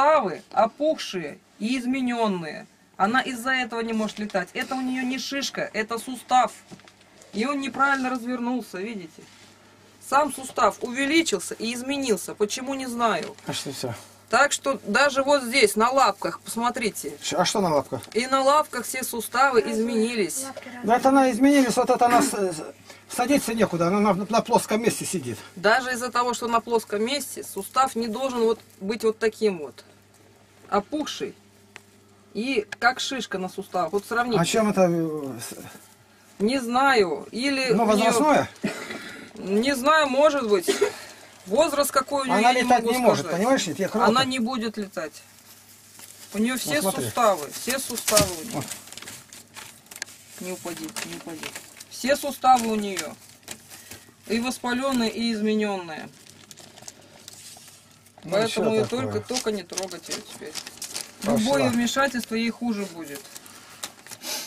суставы опухшие и измененные. Она из-за этого не может летать. Это у нее не шишка, это сустав. И он неправильно развернулся, видите? Сам сустав увеличился и изменился. Почему, не знаю. А что все? Так что даже вот здесь, на лапках, посмотрите. А что на лапках? И на лапках все суставы изменились. Да это она изменились, вот это она с- садиться некуда, она на, на плоском месте сидит. Даже из-за того, что на плоском месте, сустав не должен вот быть вот таким вот. Опухший. И как шишка на суставах. Вот сравните. А чем это? э, Не знаю. Или Ну, возрастное? Не знаю, может быть. Возраст какой у нее, Она летать могу не может, понимаешь? Нет, я. Она не будет летать. У нее все Ну, смотри. суставы, все суставы у нее. Вот. Не упади, не упади. Все суставы у нее. И воспаленные, и измененные. Ну, Поэтому такое. только, только не трогать ее теперь. Пошла. Любое вмешательство ей хуже будет.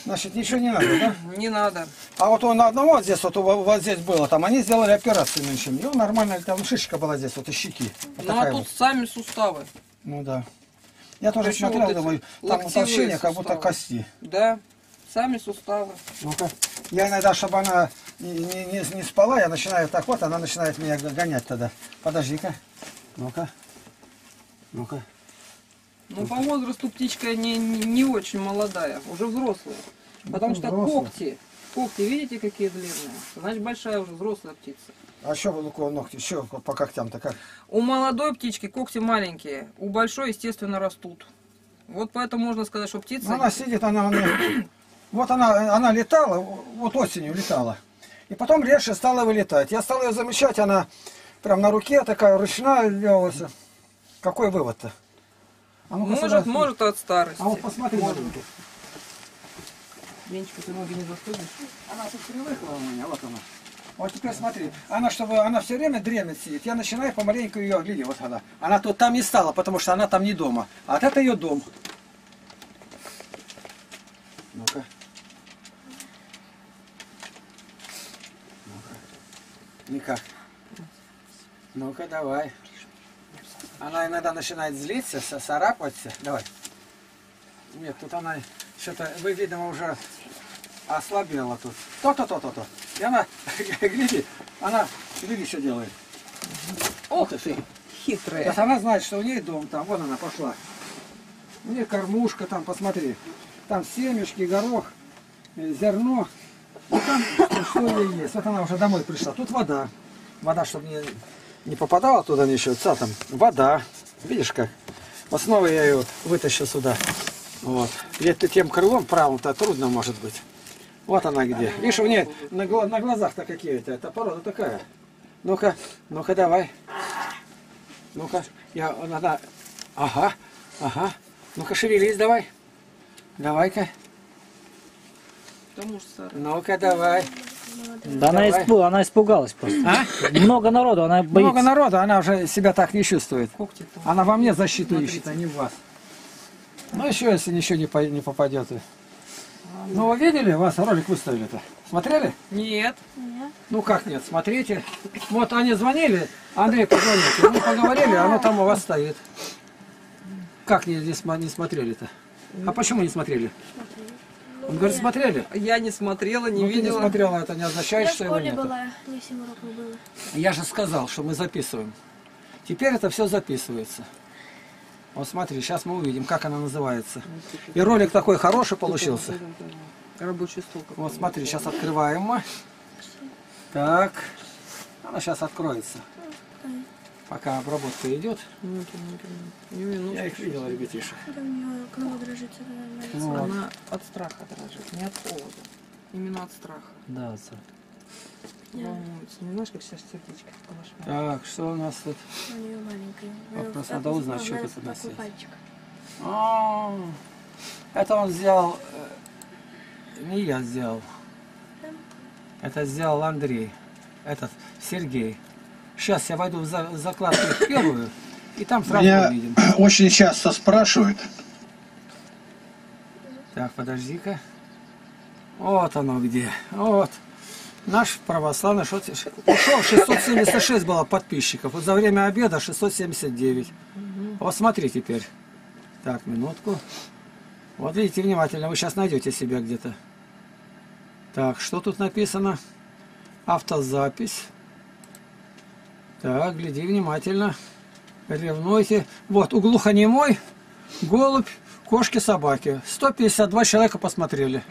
Значит, ничего не надо, да? Не надо. А вот он одного вот здесь, вот, вот здесь было, там они сделали операцию меньше. И он нормально, там шишка была здесь, вот и щеки. Вот Ну а тут вот. сами суставы. Ну да. Я тоже Причем смотрел, вот думаю, там утолщение, как будто кости. Да, сами суставы. Ну-ка. Я иногда, чтобы она не, не, не- спала, я начинаю так вот, она начинает меня гонять тогда. Подожди-ка. Ну-ка. Ну-ка. Ну, по возрасту птичка не, не, не очень молодая, уже взрослая. Потому Ну, что взрослая. когти, когти, видите, какие длинные? Значит, большая уже взрослая птица. А что у кого ногти? Что по когтям-то как? У молодой птички когти маленькие, у большой, естественно, растут. Вот поэтому можно сказать, что птица... Ну, она сидит, она, она- вот она, она летала, вот осенью летала. И потом резче стала вылетать. Я стал ее замечать, она прям на руке такая ручная делалась. Какой вывод-то? А ну-ка может, сюда. может от старости. А вот посмотри на Может. руки. Ленечка, ты ноги не застудишь? Она тут привыкла у меня, вот она. Вот теперь смотри, она чтобы она все время дремет сидит, я начинаю помаленьку ее глядеть, вот она. Она тут там не стала, потому что она там не дома. А вот это ее дом. Ну-ка. Ну-ка. Никак. Ну-ка, давай. Она иногда начинает злиться, царапаться. Давай. Нет, тут она что-то, вы, видимо, уже ослабела тут. То-то, то-то, то. И она, гляди, она, гляди, что делает. Ох ты, хитрая. Вот она знает, что у нее дом там, вон она пошла. У нее кормушка там, посмотри. Там семечки, горох, э, зерно. И там что, что у нее есть. Вот она уже домой пришла. Тут вода. Вода, чтобы не, не попадала туда ничего. Ца там, вода. Видишь как? Вот снова я ее вытащу сюда. Вот. И тем крылом правым-то трудно может быть. Вот она где. Видишь, у нее на, на глазах-то какие-то. Это порода такая. Ну-ка, ну-ка, давай. Ну-ка, я, надо, ага, ага. Ну-ка, шевелись давай. Давай-ка. Ну-ка, давай. Да она, испу- она испугалась просто. А? Много народу, она боится. Много народу, она уже себя так не чувствует. Она во мне защиту Смотрите. ищет, а не в вас. Ну, еще если ничего не, по- не попадет. Ну, вы видели, вас ролик выставили-то? Смотрели? Нет. Ну, как нет, смотрите. Вот они звонили, Андрей позвонил, мы поговорили, оно там у вас стоит. Как не, не, смотрели-то? А почему не смотрели? Он говорит, смотрели. Я не смотрела, не Ну, ты не видела. смотрела, это не означает, Я что его школе нет. была, мне 7 уроков было. Я же сказал, что мы записываем. Теперь это все записывается. Вот смотри, сейчас мы увидим, как она называется. И ролик такой хороший получился. Рабочий стол. Вот смотри, сейчас открываем мы. Так, она сейчас откроется. Пока обработка идет. Я их видел, ребятишек. Да у нее кнопка дрожит, это нормально. Вот. Она от страха дрожит, не от холода. Именно от страха. Да, отца. Волнуется. Не знаешь, как сейчас сердечко? Так, что у нас тут? У нее маленькая. Она просто так надо узнать, что это такой носить. пальчик. А, Это он сделал, э, не я сделал. Это сделал Андрей. Этот, Сергей. Сейчас я войду в за- в закладку в первую, и там сразу Меня увидим. очень часто спрашивают, Так, подожди-ка. Вот оно где. Вот. Наш православный шот... ушел 676 было подписчиков. Вот за время обеда 679. Вот смотри теперь. Так, минутку. Вот видите внимательно, вы сейчас найдете себя где-то. Так, что тут написано? Автозапись. Так, гляди внимательно. Ревнуйте. Вот, у глухонемой голубь, кошки, собаки. 152 человека посмотрели.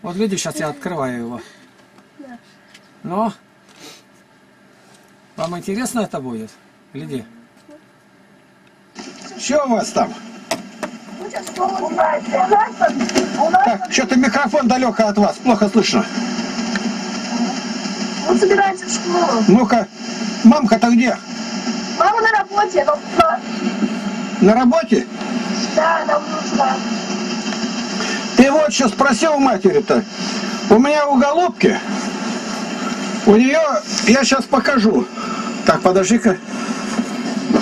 Вот гляди, сейчас я открываю его. Но вам интересно это будет? Гляди. Что у вас там? Так, что-то микрофон далеко от вас, плохо слышно. Он собирается в школу. Ну-ка, мамка-то где? Мама на работе, но На работе? да, нам нужно. Ты вот что спросил у матери-то. У меня у голубки, у нее, я сейчас покажу. Так, подожди-ка.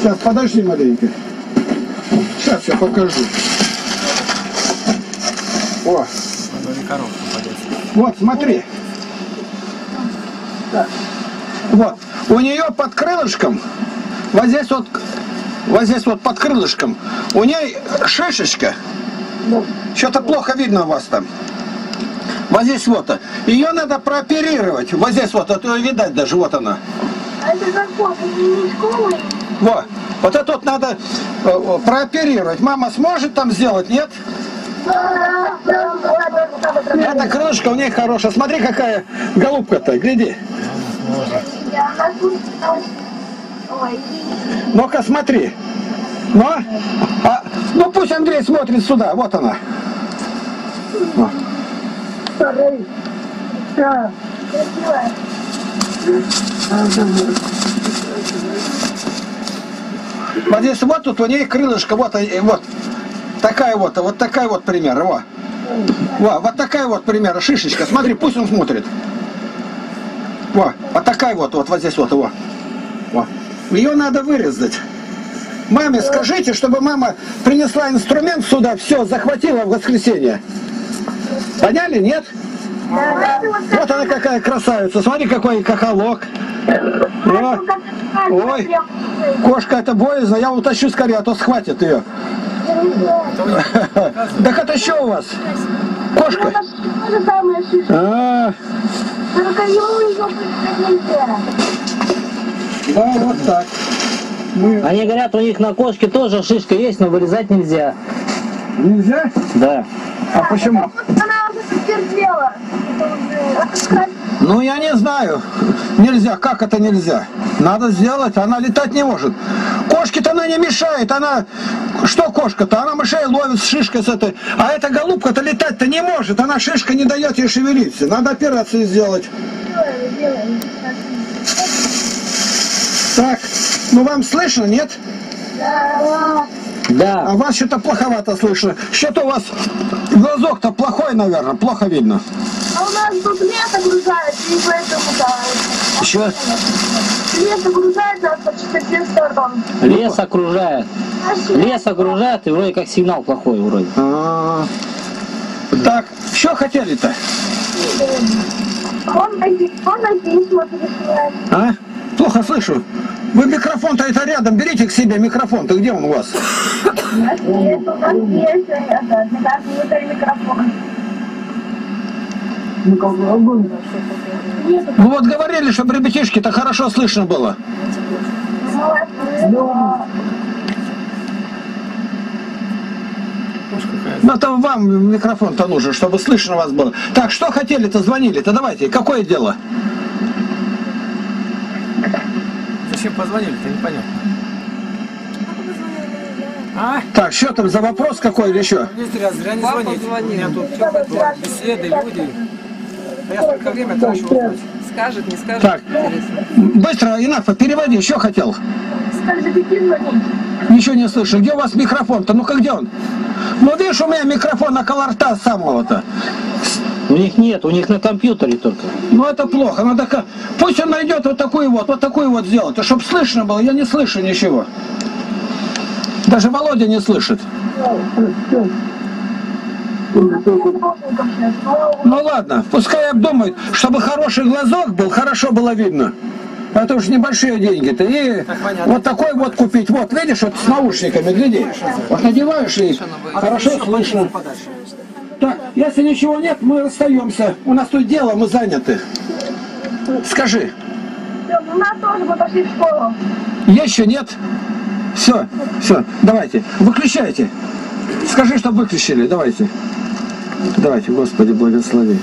Сейчас, подожди маленько. Сейчас я покажу. О. Вот, смотри. Так. Вот. У нее под крылышком, вот здесь вот, вот здесь вот под крылышком, у нее шишечка. Что-то плохо видно у вас там. Вот здесь вот. Ее надо прооперировать. Вот здесь вот. Это видать даже. Вот она. А это закон, это не школа. Вот. Вот это вот надо э, э, прооперировать. Мама сможет там сделать, нет? Эта крылышко у нее хорошая. Смотри, какая голубка-то. Гляди. Ну-ка, смотри. Ну, а, ну пусть Андрей смотрит сюда. Вот она. О. Вот здесь вот тут у нее крылышко, вот, вот. Такая вот, вот такая вот пример, во. Во, вот такая вот пример, шишечка. Смотри, пусть он смотрит. Во, вот такая вот, вот, вот здесь вот, во. во. Ее надо вырезать. Маме скажите, чтобы мама принесла инструмент сюда, все, захватила в воскресенье. Поняли, нет? Вот она какая красавица. Смотри, какой кахалок. О, Ой. Кошка это боязно, я утащу скорее, а то схватит ее. Так это что у вас? Кошка? Шишка. А, да, вот так. Мы... Они говорят, у них на кошке тоже шишка есть, но вырезать нельзя. Нельзя? Да. А почему? Она уже затвердела. Ну, я не знаю. Нельзя. Как это нельзя? Надо сделать. Она летать не может. Кошке-то она не мешает. Она... Что кошка-то? Она мышей ловит с шишкой с этой. А эта голубка-то летать-то не может. Она шишка не дает ей шевелиться. Надо операцию сделать. Делаем, делаем. Так. Ну, вам слышно, нет? А Да. вас что-то плоховато слышно. Что-то у вас глазок-то плохой, наверное. Плохо видно. А у нас тут лес огружается, и поэтому да. Еще? Лес огружается по частоте сторон. Лес окружает. Лес окружает, и вроде как сигнал плохой вроде. А, Так, что хотели-то? Он такие, он такие смотрит. А? Плохо слышу. Вы микрофон-то это рядом, берите к себе микрофон-то, где он у вас? У нас есть, у нас есть, это, нас микрофон. Нет, Ну вот говорили, чтобы ребятишки-то хорошо слышно было. Ну это вам микрофон-то нужен, чтобы слышно вас было. Так, что хотели-то, звонили-то, давайте, какое дело? Зачем позвонили-то, непонятно. А? Так, что там за вопрос какой или еще? Не зря, зря не Папа звоните. У меня тут беседы, люди. А я столько время трачу. Скажет, не скажет. Так. Интересно. Быстро, Инафа, переводи, что хотел? Ничего не слышу. Где у вас микрофон-то? Ну-ка, где он? Ну, видишь, у меня микрофон около рта самого-то. У них нет, у них на компьютере только. Ну, это плохо. Надо ка- Пусть он найдет вот такую вот, вот такую вот сделать. А чтобы слышно было, я не слышу ничего. Даже Володя не слышит. Ну ладно, пускай обдумает, чтобы хороший глазок был, хорошо было видно. Это уж небольшие деньги-то. И понятно. вот такой вот купить. Вот, видишь, вот с наушниками, гляди. Вот надеваешь и хорошо слышно. Так, если ничего нет, мы расстаемся. У нас тут дело, мы заняты. Скажи, у нас тоже мы пошли в школу. еще нет? Все, все, давайте, выключайте. Скажи, что выключили, давайте. Давайте, Господи, благослови.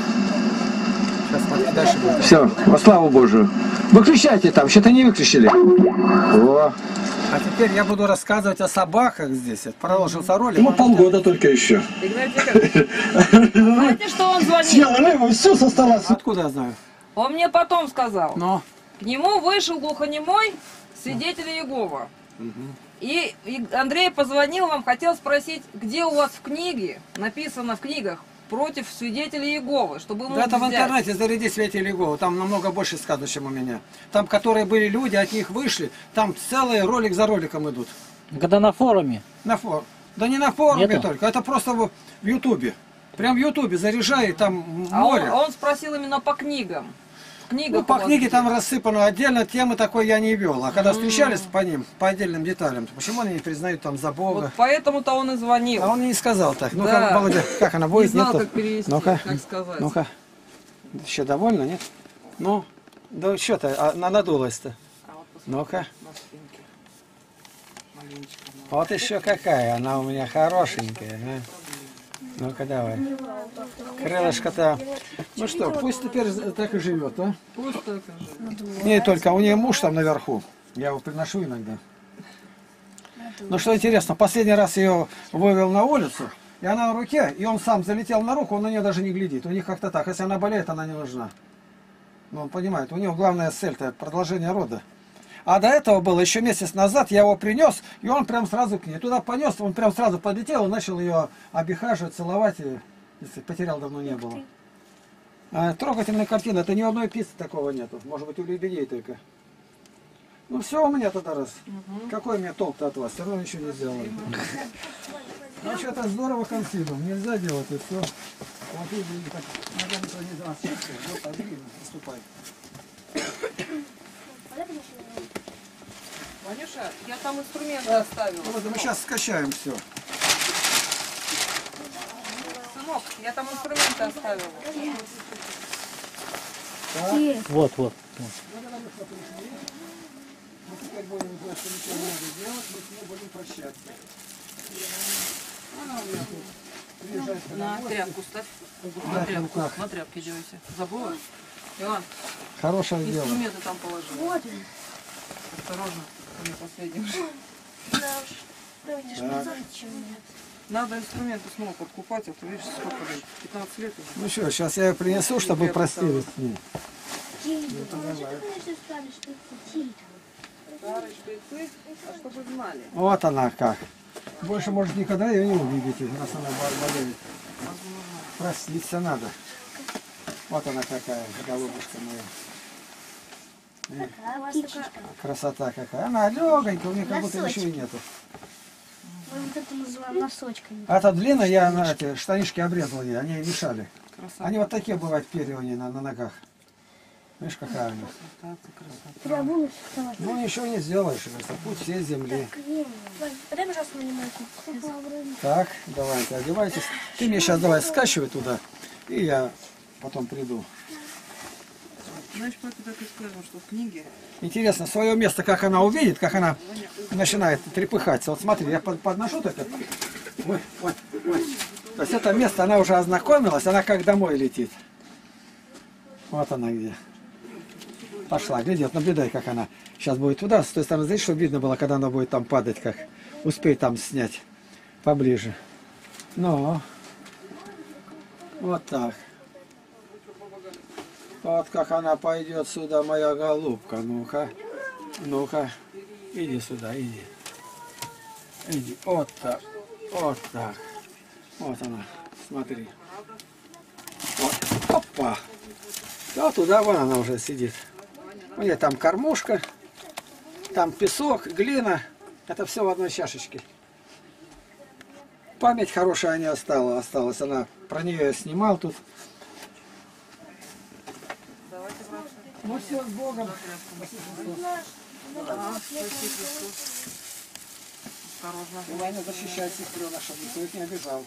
Все, во славу Божию. Выключайте там, что-то не выключили. О, А теперь я буду рассказывать о собаках здесь. Это Продолжился ролик. ему полгода только еще. Знаете, что он звонил? Рыбу, все со стола. Откуда я знаю? Он мне потом сказал. Но. К нему вышел глухонемой свидетель Иегова. И, и Андрей позвонил вам, хотел спросить, где у вас в книге, написано в книгах, против свидетелей Иеговы, чтобы ему Да это в взять. интернете заряди свидетелей Иеговы. Там намного больше сказано, чем у меня. Там, которые были люди, от них вышли, там целый ролик за роликом идут. Когда на форуме. На фор... Да не на форуме Нету? только, это просто в в Ютубе. Прям в Ютубе заряжай, там А он, море. он спросил именно по книгам. В книгах Ну, по вас книге там рассыпано отдельно, темы такой я не вел. А когда встречались по ним, по отдельным деталям, то почему они не признают там за Бога? Вот поэтому-то он и звонил. А он не сказал так. Ну-ка, Да. Володя, как она не будет? знал, Нету? как перевести, Ну-ка, как сказать. ну-ка. Еще довольна, нет? Ну, да что ты, а, она надулась-то. А вот Ну-ка. Вот еще какая, она у меня хорошенькая. а. Ну-ка, давай. Крылышко-то. Ну что, пусть теперь так и живет, а? Пусть так и живет. Не только, у нее муж там наверху. Я его приношу иногда. Ну что интересно, последний раз ее вывел на улицу, и она на руке, и он сам залетел на руку, он на нее даже не глядит. У них как-то так. Если она болеет, она не нужна. Ну, он понимает, у него главная цель-то продолжение рода. А до этого было еще месяц назад, я его принес, и он прям сразу к ней. Туда понес, он прям сразу подлетел и начал ее обихаживать, целовать, и, если потерял давно не было. А, трогательная картина, это ни одной пиццы такого нету. Может быть, у лебедей только. Ну все у меня тогда раз. Какой мне толк-то от вас? Все равно ничего не сделали. Ну что-то здорово консилиум. Нельзя делать и все. Вот так, наверное, не. Вот Андрей, приступай. Ванюша, я там инструменты оставила. Ну, вот мы сейчас скачаем все. Сынок, я там инструменты оставила. Вот, вот. Мы теперь будем знать, что ничего не надо делать, мы с ней будем прощаться. Она у меня тут На тряпку ставь. На тряпку. так. На тряпке делайте. Забыла? Иван, Хорошее дело. инструменты там положи. Осторожно, не последний. Надо инструменты снова подкупать, а то видишь, сколько лет? 15 лет уже. Ну что, сейчас я ее принесу, чтобы простились с ней. Старые шприцы, а чтобы знали. Вот она как. Больше, может, никогда ее не увидите, раз она бол- болеет. Проститься надо. Вот она какая, голубушка моя. Красота какая. Она легонькая, у нее как будто ничего и нету. Мы вот это называем носочками. А та длинная, я на эти штанишки обрезал ей, они ей мешали. Красота. Они вот такие бывают перья у нее на, на ногах. Видишь, какая она. красота, красота. Ну, ничего не сделаешь, говорится, путь всей земли. Так, давайте, одевайтесь. Ты мне сейчас давай скачивай туда, и я потом приду. Знаешь, папа так скажем, что в книге Интересно, свое место, как она увидит, как она начинает трепыхаться. Вот смотри, я под- подношу так. Ой, ой, ой. То есть это место, она уже ознакомилась, она как домой летит. Вот она где. Пошла, гляди, вот наблюдай, как она сейчас будет туда, с той стороны, здесь, чтобы видно было, когда она будет там падать, как. Успей там снять поближе. Ну, вот так. Вот как она пойдет сюда, моя голубка. Ну-ка, ну-ка, иди сюда, иди. Иди, вот так, вот так. Вот она, смотри. Вот, опа. Да, туда вон она уже сидит. У нее там кормушка, там песок, глина. Это все в одной чашечке. Память хорошая не осталась, осталась. Она про нее я снимал тут. давайте, братцы. Ну все, с Богом. Спасибо. Осторожно. Ваня защищает сестренок, чтобы никто их не обижал.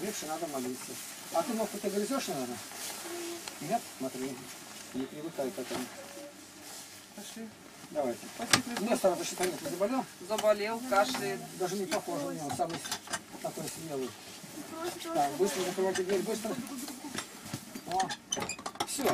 Крепче надо молиться. А ты ногу ты грызешь, наверное? Нет? Смотри. Не привыкай к этому. Пошли. Давайте. Спасибо. Нестор, ты считай, ты заболел? Заболел, кашляет. Даже не похоже на него, самый такой смелый. Так, быстро закрывайте дверь, быстро. О, все.